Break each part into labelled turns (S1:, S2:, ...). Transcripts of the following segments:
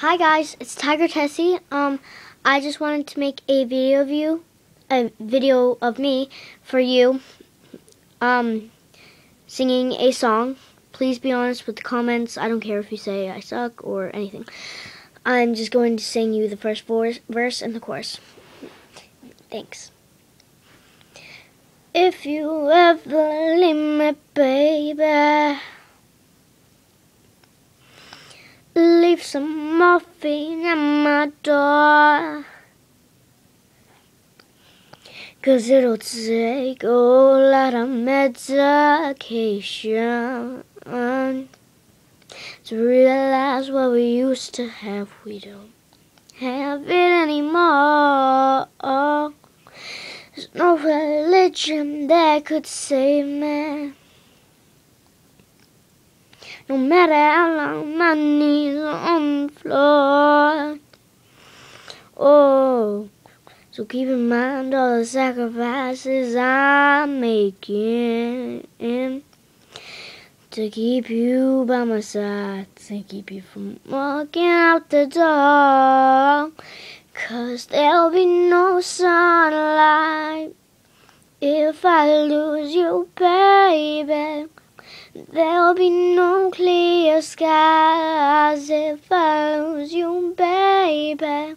S1: Hi guys, it's Tiger Tessy. Um, I just wanted to make a video of you, a video of me for you, um, singing a song. Please be honest with the comments. I don't care if you say I suck or anything. I'm just going to sing you the first verse and the chorus. Thanks. If you ever leave me, baby. Some morphine at my door. Cause it'll take a lot of medication to realize what we used to have. We don't have it anymore. There's no religion that could save me. No matter how long my knees are on the floor. Oh, so keep in mind all the sacrifices I'm making to keep you by my side, to keep you from walking out the door. Cause there'll be no sunlight if I lose you, baby. There'll be no clear skies if I lose you, baby.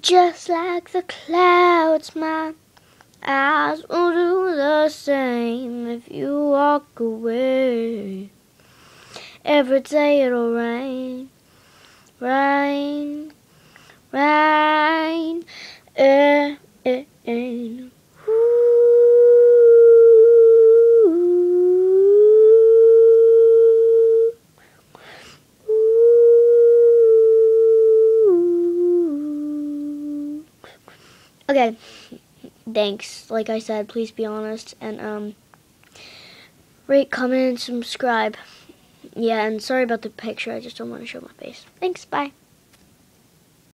S1: Just like the clouds, my eyes will do the same if you walk away. Every day it'll rain, rain, rain, Okay, thanks. Like I said, please be honest and um, rate, comment, and subscribe. Yeah, and sorry about the picture. I just don't want to show my face. Thanks. Bye.